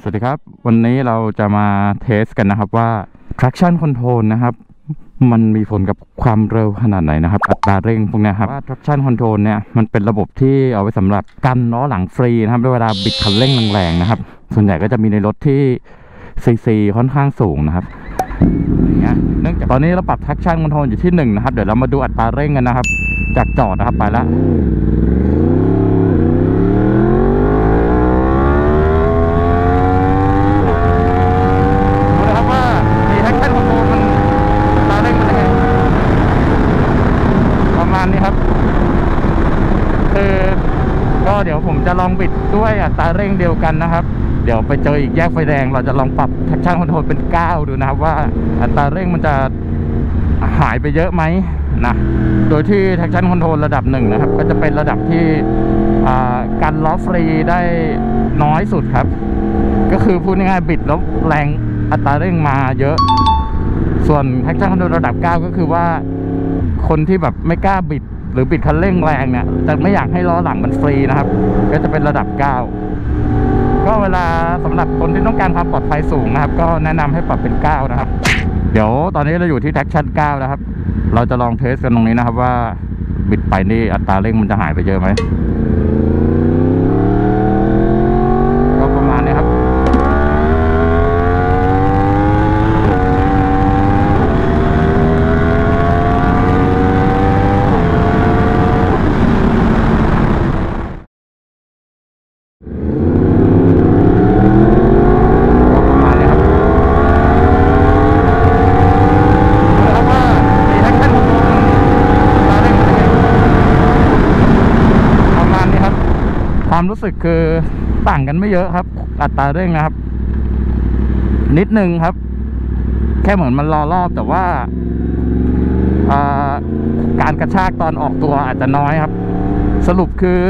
สวัสดีครับ วันนี้เราจะมาเทสกันนะครับว่า traction control นะครับมันมีผลกับความเร็วขนาดไหนนะครับ อัตราเร่งพวกนี้ครับว่า traction control เนี่ยมันเป็นระบบที่เอาไว้สำหรับกันล้อหลังฟรีนะครับเวลาบิดคันเร่งแรงๆนะครับ ส่วนใหญ่ก็จะมีในรถที่ซีซีค่อนข้างสูงนะครับอย่างเงี้ยเนื่องจากตอนนี้เราปรับ traction control อยู่ที่หนึ่งนะครับเดี๋ยวเรามาดูอัตราเร่งกันนะครับ จากจอดนะครับไปแล้ว ดูนะครับว่ามี traction control มันอัตราเร่งมันยังไงประมาณนี้ครับ คือ ก็เดี๋ยวผมจะลองบิดด้วยอัตราเร่งเดียวกันนะครับ เดี๋ยวไปเจออีกแยกไฟแดง เราจะลองปรับ traction control เป็น 9 ดูนะครับว่าอัตราเร่งมันจะหายไปเยอะไหมนะ โดยที่ traction control ระดับหนึ่งนะครับ ก็จะเป็นระดับที่อ่ากันล้อฟรีได้น้อยสุดครับ ก็คือพูดง่ายๆบิดแล้วแรงอัตราเร่งมาเยอะ ส่วน traction control ระดับ 9 ก็คือว่าคนที่แบบไม่กล้าบิด หรือบิดคันเร่งแรงเนี่ยแต่ไม่อยากให้ล้อหลังมันฟรีนะครับ ก็จะเป็นระดับ 9 ก็เวลาสำหรับคนที่ต้องการความปลอดภัยสูงนะครับ ก็แนะนำให้ปรับเป็น 9 นะครับ เดี๋ยวตอนนี้เราอยู่ที่ traction 9นะครับ เราจะลอง test กันตรงนี้นะครับว่าบิดไปนี่อัตราเร่งมันจะหายไปเยอะไหม ก็ประมาณนี้ครับ ก็ประมาณนี้ครับดูนะครับว่ามี traction control มันอัตราเร่งเป็นยังไงประมาณนี้ครับ ความรู้สึกคือต่างกันไม่เยอะครับ อัตราเร่งนะครับ นิดนึงครับ แค่เหมือนมันรอรอบแต่ว่าการกระชากตอนออกตัวอาจจะน้อยครับ สรุปคือ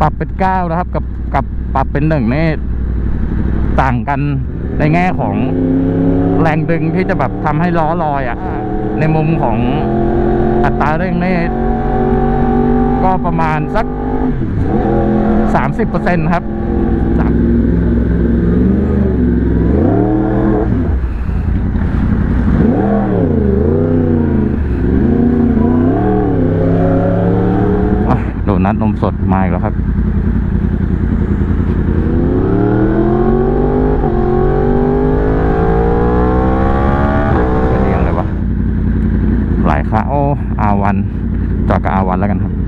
ปรับเป็นเก้านะครับ กับกับปรับเป็นหนึ่งนี่ต่างกันในแง่ของแรงดึงที่จะแบบทำให้ล้อลอยอะ่ะ ในมุมของอัตราเร่งนี่ก็ประมาณสัก สามสิบเปอร์เซ็นต์ครับโดนัทนมสดมาอีกแล้วครับเรียงเลยวะหลายค่าโอ้อาวันจอดกับอาวันแล้วกันครับ